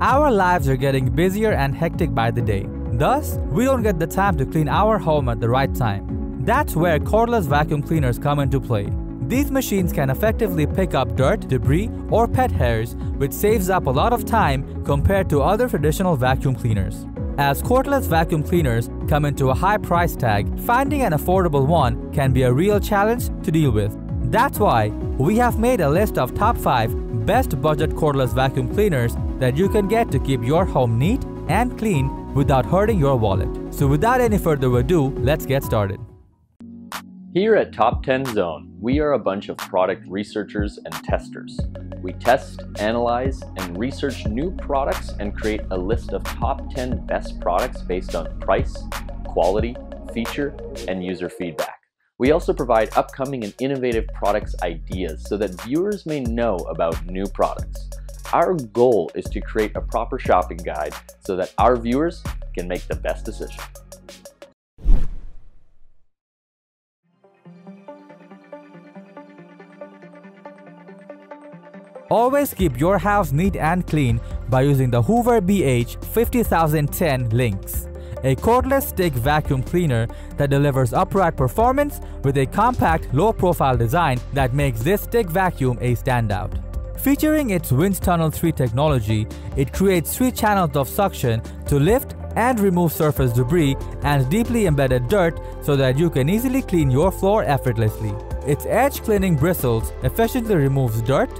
Our lives are getting busier and hectic by the day. Thus, we don't get the time to clean our home at the right time. That's where cordless vacuum cleaners come into play. These machines can effectively pick up dirt, debris, or pet hairs, which saves up a lot of time compared to other traditional vacuum cleaners. As cordless vacuum cleaners come into a high price tag, finding an affordable one can be a real challenge to deal with. That's why we have made a list of top 5 best budget cordless vacuum cleaners that you can get to keep your home neat and clean without hurting your wallet. So without any further ado, let's get started. Here at Top 10 Zone, we are a bunch of product researchers and testers. We test, analyze, and research new products and create a list of top 10 best products based on price, quality, feature, and user feedback. We also provide upcoming and innovative products ideas so that viewers may know about new products. Our goal is to create a proper shopping guide so that our viewers can make the best decision. Always keep your house neat and clean by using the Hoover BH 50010 Linx, a cordless stick vacuum cleaner that delivers upright performance with a compact, low-profile design that makes this stick vacuum a standout. Featuring its Wind Tunnel 3 technology, it creates three channels of suction to lift and remove surface debris and deeply embedded dirt so that you can easily clean your floor effortlessly. Its edge cleaning bristles efficiently removes dirt,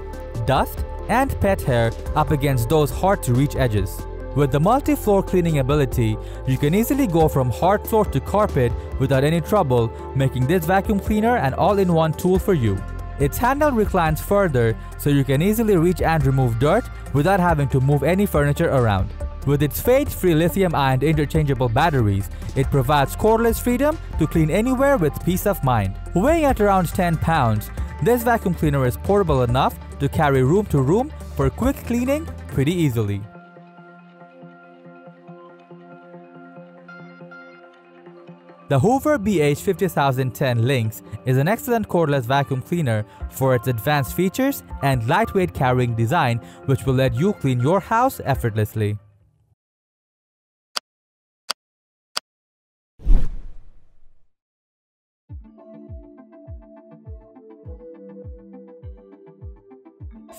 dust, and pet hair up against those hard to reach edges. With the multi-floor cleaning ability, you can easily go from hard floor to carpet without any trouble, making this vacuum cleaner an all-in-one tool for you. Its handle reclines further so you can easily reach and remove dirt without having to move any furniture around. With its fade-free lithium-ion interchangeable batteries, it provides cordless freedom to clean anywhere with peace of mind. Weighing at around 10 pounds, this vacuum cleaner is portable enough to carry room to room for quick cleaning pretty easily. The Hoover BH 50010 Linx is an excellent cordless vacuum cleaner for its advanced features and lightweight carrying design which will let you clean your house effortlessly.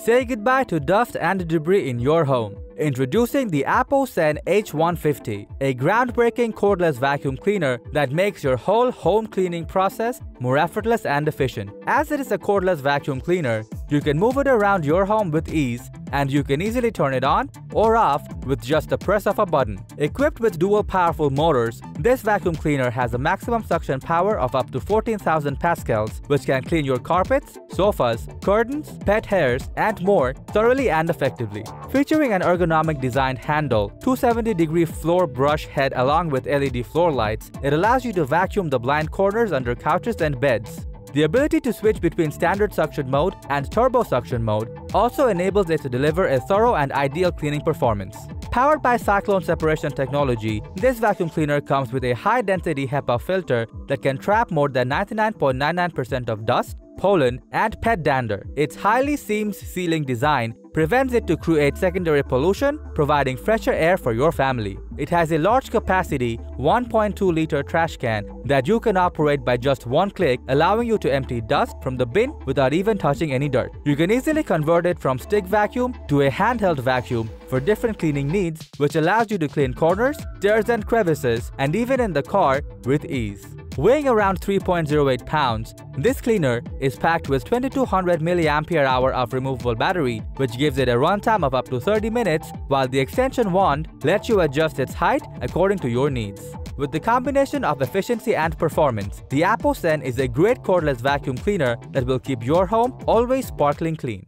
Say goodbye to dust and debris in your home. Introducing the Aposen H150, a groundbreaking cordless vacuum cleaner that makes your whole home cleaning process more effortless and efficient. As it is a cordless vacuum cleaner, you can move it around your home with ease and you can easily turn it on or off with just the press of a button. Equipped with dual powerful motors, this vacuum cleaner has a maximum suction power of up to 14,000 pascals, which can clean your carpets, sofas, curtains, pet hairs, and more thoroughly and effectively. Featuring an ergonomic designed handle, 270 degree floor brush head along with LED floor lights, it allows you to vacuum the blind corners under couches and beds. The ability to switch between standard suction mode and turbo suction mode also enables it to deliver a thorough and ideal cleaning performance. Powered by Cyclone separation technology, this vacuum cleaner comes with a high-density HEPA filter that can trap more than 99.99% of dust, pollen, and pet dander. Its highly seams sealing design prevents it to create secondary pollution, providing fresher air for your family. It has a large capacity 1.2 liter trash can that you can operate by just one click, allowing you to empty dust from the bin without even touching any dirt. You can easily convert it from stick vacuum to a handheld vacuum for different cleaning needs, which allows you to clean corners, stairs and crevices, and even in the car with ease. Weighing around 3.08 pounds, this cleaner is packed with 2200 mAh of removable battery, which gives it a runtime of up to 30 minutes, while the extension wand lets you adjust its height according to your needs. With the combination of efficiency and performance, the Apple Aposen is a great cordless vacuum cleaner that will keep your home always sparkling clean.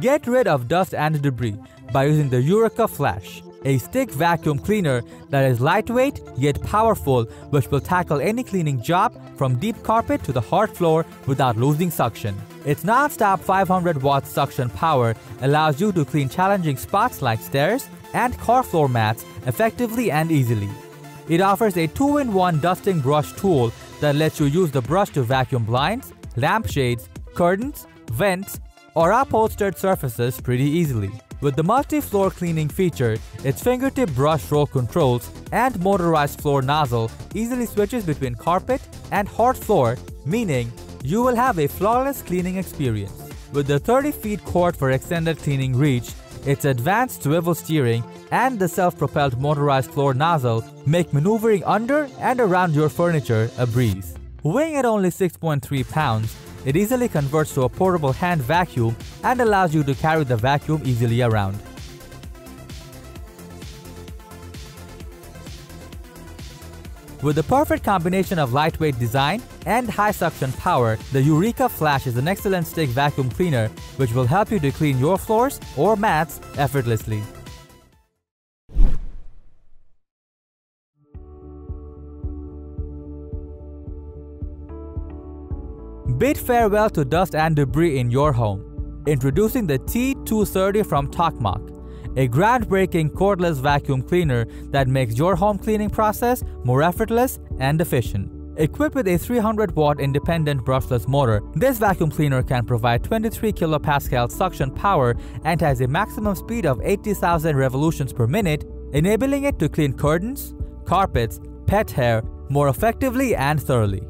Get rid of dust and debris by using the Eureka Flash, a stick vacuum cleaner that is lightweight yet powerful which will tackle any cleaning job from deep carpet to the hard floor without losing suction. Its non-stop 500 watt suction power allows you to clean challenging spots like stairs and car floor mats effectively and easily. It offers a 2-in-1 dusting brush tool that lets you use the brush to vacuum blinds, lampshades, curtains, vents, or upholstered surfaces pretty easily. With the multi-floor cleaning feature, its fingertip brush roll controls and motorized floor nozzle easily switches between carpet and hard floor, meaning you will have a flawless cleaning experience. With the 30 feet cord for extended cleaning reach, its advanced swivel steering and the self-propelled motorized floor nozzle make maneuvering under and around your furniture a breeze. Weighing at only 6.3 pounds, it easily converts to a portable hand vacuum and allows you to carry the vacuum easily around. With the perfect combination of lightweight design and high suction power, the Eureka Flash is an excellent stick vacuum cleaner which will help you to clean your floors or mats effortlessly. Bid farewell to dust and debris in your home. Introducing the T230 from TOCMOC a groundbreaking cordless vacuum cleaner that makes your home cleaning process more effortless and efficient. Equipped with a 300 watt independent brushless motor, this vacuum cleaner can provide 23 kilopascal suction power and has a maximum speed of 80,000 revolutions per minute, enabling it to clean curtains, carpets, pet hair more effectively and thoroughly.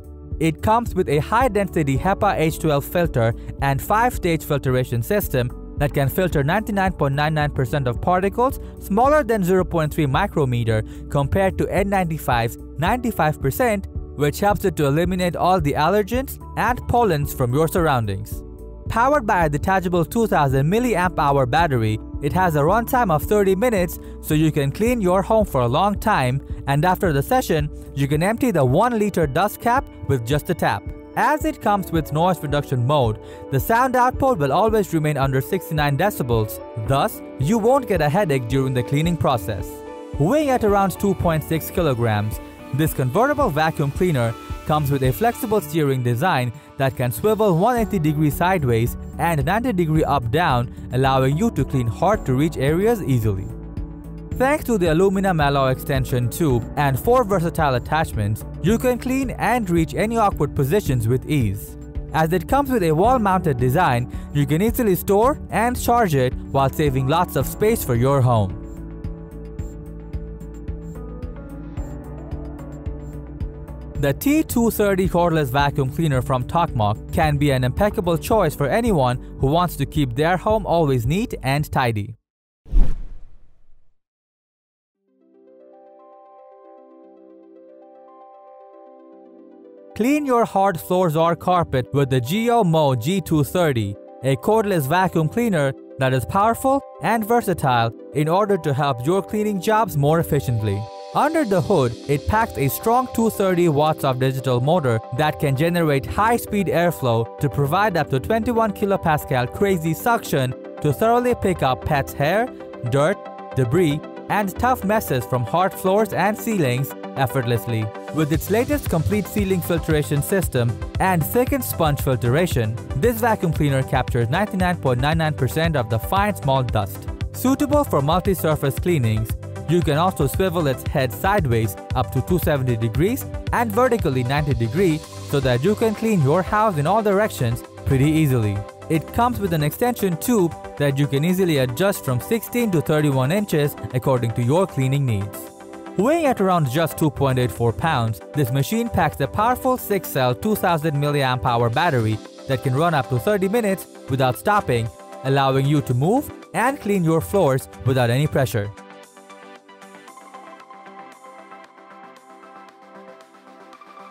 It comes with a high density HEPA H12 filter and 5 stage filtration system that can filter 99.99% of particles smaller than 0.3 micrometer compared to N95's 95%, which helps it to eliminate all the allergens and pollens from your surroundings. Powered by a detachable 2000 mAh battery, it has a runtime of 30 minutes so you can clean your home for a long time and after the session, you can empty the 1 liter dust cap with just a tap. As it comes with noise reduction mode, the sound output will always remain under 69 decibels, thus you won't get a headache during the cleaning process. Weighing at around 2.6 kilograms, this convertible vacuum cleaner comes with a flexible steering design that can swivel 180 degrees sideways and 90 degree up down, allowing you to clean hard to reach areas easily. Thanks to the aluminum alloy extension tube and four versatile attachments, you can clean and reach any awkward positions with ease. As it comes with a wall-mounted design, you can easily store and charge it while saving lots of space for your home. The T230 cordless vacuum cleaner from TOCMOC can be an impeccable choice for anyone who wants to keep their home always neat and tidy. Clean your hard floors or carpet with the GeeMo G230, a cordless vacuum cleaner that is powerful and versatile in order to help your cleaning jobs more efficiently. Under the hood, it packs a strong 230 watts of digital motor that can generate high-speed airflow to provide up to 21 kilopascal crazy suction to thoroughly pick up pets' hair, dirt, debris, and tough messes from hard floors and ceilings effortlessly. With its latest complete sealing filtration system and thickened sponge filtration, this vacuum cleaner captures 99.99% of the fine small dust. Suitable for multi-surface cleanings, you can also swivel its head sideways up to 270 degrees and vertically 90 degrees so that you can clean your house in all directions pretty easily. It comes with an extension tube that you can easily adjust from 16 to 31 inches according to your cleaning needs. Weighing at around just 2.84 pounds, this machine packs a powerful 6-cell 2000 mAh battery that can run up to 30 minutes without stopping, allowing you to move and clean your floors without any pressure.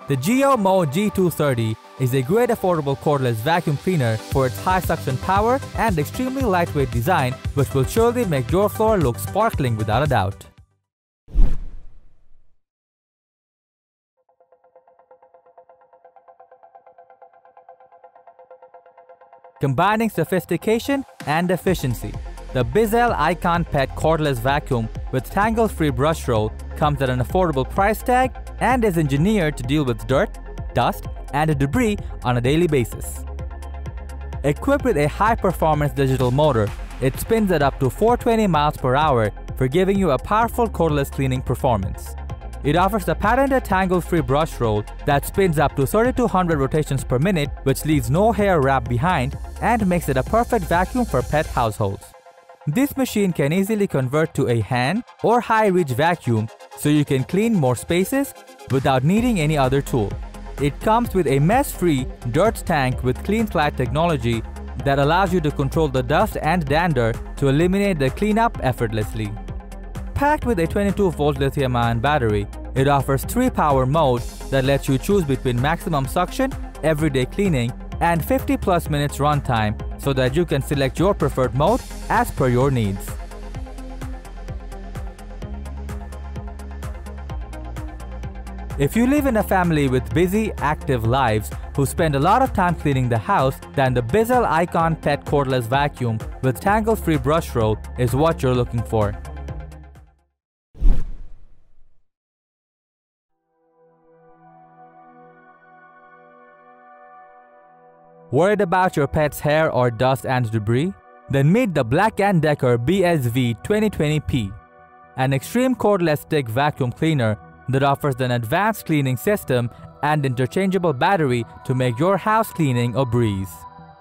The GeeMo G230 is a great affordable cordless vacuum cleaner for its high suction power and extremely lightweight design which will surely make your floor look sparkling without a doubt. combining sophistication and efficiency. The Bissell Icon Pet cordless vacuum with tangle-free brush roll comes at an affordable price tag and is engineered to deal with dirt, dust, and debris on a daily basis. Equipped with a high-performance digital motor, it spins at up to 420 miles per hour for giving you a powerful cordless cleaning performance. It offers a patented tangle-free brush roll that spins up to 3200 rotations per minute which leaves no hair wrapped behind and makes it a perfect vacuum for pet households. This machine can easily convert to a hand or high-reach vacuum so you can clean more spaces without needing any other tool. It comes with a mess-free dirt tank with CleanSlide technology that allows you to control the dust and dander to eliminate the cleanup effortlessly. Packed with a 22-volt lithium-ion battery, it offers three power modes that lets you choose between maximum suction, everyday cleaning, and 50 plus minutes runtime so that you can select your preferred mode as per your needs. If you live in a family with busy, active lives who spend a lot of time cleaning the house, then the Bissell Icon Pet Cordless Vacuum with tangle-free brush roll is what you're looking for. Worried about your pet's hair or dust and debris? Then meet the Black & Decker BSV 2020P, an extreme cordless stick vacuum cleaner that offers an advanced cleaning system and interchangeable battery to make your house cleaning a breeze.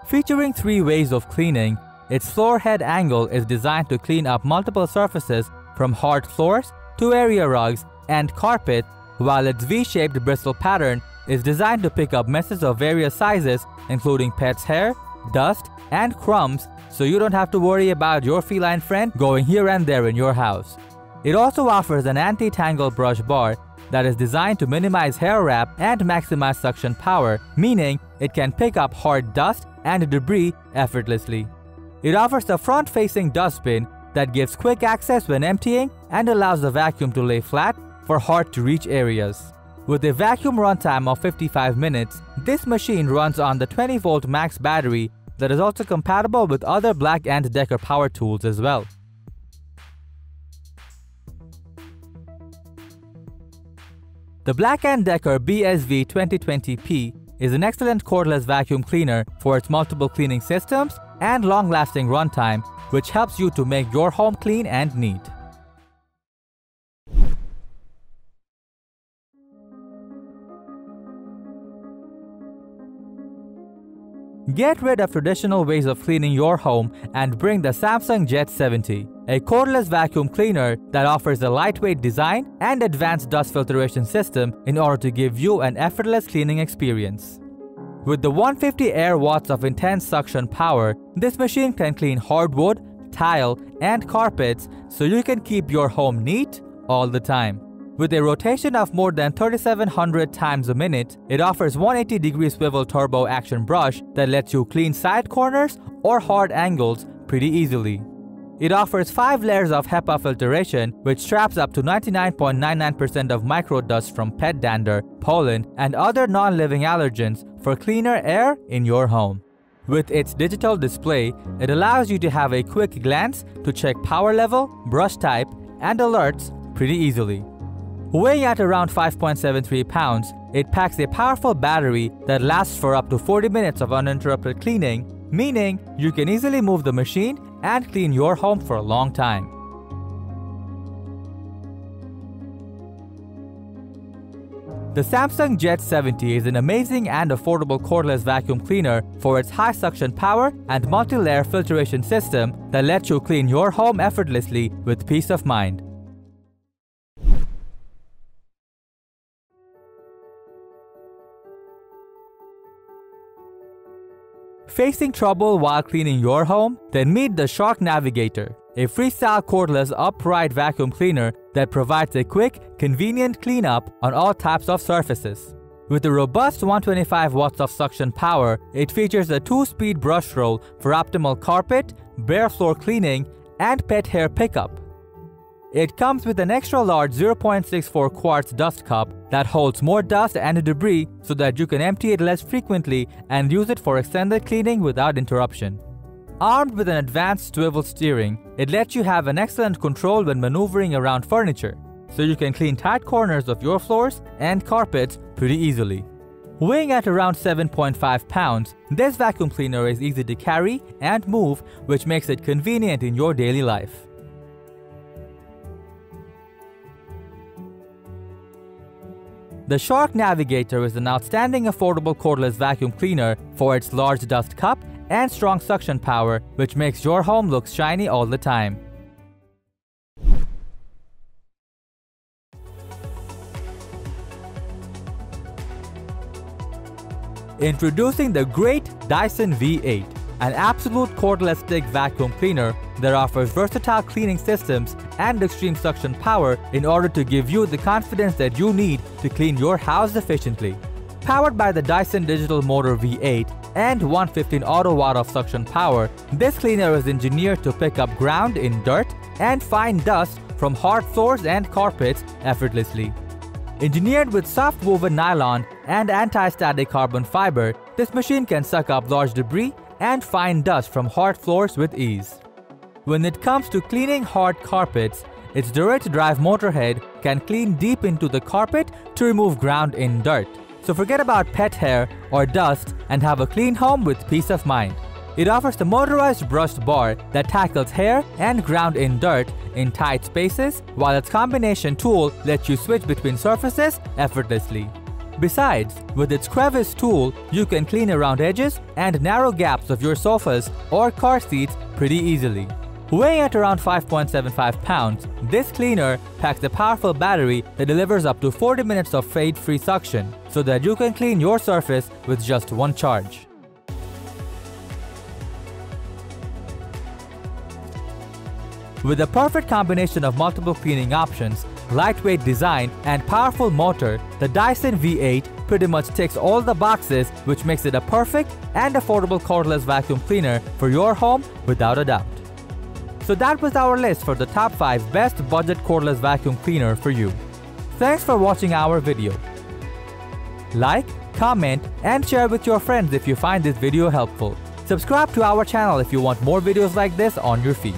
Featuring three ways of cleaning, its floor head angle is designed to clean up multiple surfaces from hard floors to area rugs and carpet, while its V-shaped bristle pattern is designed to pick up messes of various sizes including pets' hair, dust, and crumbs so you don't have to worry about your feline friend going here and there in your house. It also offers an anti-tangle brush bar that is designed to minimize hair wrap and maximize suction power, meaning it can pick up hard dust and debris effortlessly. It offers a front-facing dustbin that gives quick access when emptying and allows the vacuum to lay flat for hard-to-reach areas. With a vacuum runtime of 55 minutes, this machine runs on the 20 volt max battery that is also compatible with other Black & Decker power tools as well. The Black & Decker BSV 2020P is an excellent cordless vacuum cleaner for its multiple cleaning systems and long-lasting runtime, which helps you to make your home clean and neat. Get rid of traditional ways of cleaning your home and bring the Samsung Jet 70, a cordless vacuum cleaner that offers a lightweight design and advanced dust filtration system in order to give you an effortless cleaning experience. With the 150 air watts of intense suction power, this machine can clean hardwood, tile, and carpets so you can keep your home neat all the time. With a rotation of more than 3700 times a minute, it offers 180 degree swivel turbo action brush that lets you clean side corners or hard angles pretty easily. It offers 5 layers of HEPA filtration which traps up to 99.99% of micro dust from pet dander, pollen, and other non-living allergens for cleaner air in your home. With its digital display, it allows you to have a quick glance to check power level, brush type, and alerts pretty easily. Weighing at around 5.73 pounds, it packs a powerful battery that lasts for up to 40 minutes of uninterrupted cleaning, meaning you can easily move the machine and clean your home for a long time. The Samsung Jet 70 is an amazing and affordable cordless vacuum cleaner for its high suction power and multi-layer filtration system that lets you clean your home effortlessly with peace of mind. Facing trouble while cleaning your home? Then meet the Shark Navigator, a freestyle cordless upright vacuum cleaner that provides a quick, convenient cleanup on all types of surfaces. With a robust 125 watts of suction power, it features a 2-speed brush roll for optimal carpet, bare floor cleaning, and pet hair pickup. It comes with an extra large 0.64 quarts dust cup that holds more dust and debris so that you can empty it less frequently and use it for extended cleaning without interruption. Armed with an advanced swivel steering, it lets you have an excellent control when maneuvering around furniture, so you can clean tight corners of your floors and carpets pretty easily. Weighing at around 7.5 pounds, this vacuum cleaner is easy to carry and move which makes it convenient in your daily life. The Shark Navigator is an outstanding affordable cordless vacuum cleaner for its large dust cup and strong suction power, which makes your home look shiny all the time. Introducing the great Dyson V8, an absolute cordless stick vacuum cleaner that offers versatile cleaning systems and extreme suction power in order to give you the confidence that you need to clean your house efficiently. Powered by the Dyson Digital Motor V8 and 115 auto watt of suction power, this cleaner is engineered to pick up ground in dirt and fine dust from hard floors and carpets effortlessly. Engineered with soft woven nylon and anti-static carbon fiber, this machine can suck up large debris and fine dust from hard floors with ease. When it comes to cleaning hard carpets, its direct drive motor head can clean deep into the carpet to remove ground in dirt. So forget about pet hair or dust and have a clean home with peace of mind. It offers the motorized brushed bar that tackles hair and ground in dirt in tight spaces, while its combination tool lets you switch between surfaces effortlessly. Besides, with its crevice tool, you can clean around edges and narrow gaps of your sofas or car seats pretty easily. Weighing at around 5.75 pounds, this cleaner packs a powerful battery that delivers up to 40 minutes of fade-free suction so that you can clean your surface with just one charge. With a perfect combination of multiple cleaning options, lightweight design, and powerful motor, the Dyson V8 pretty much ticks all the boxes which makes it a perfect and affordable cordless vacuum cleaner for your home without a doubt. So that was our list for the top 5 best budget cordless vacuum cleaner for you. Thanks for watching our video. Like, comment, and share with your friends if you find this video helpful. Subscribe to our channel if you want more videos like this on your feed.